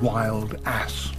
wild ass.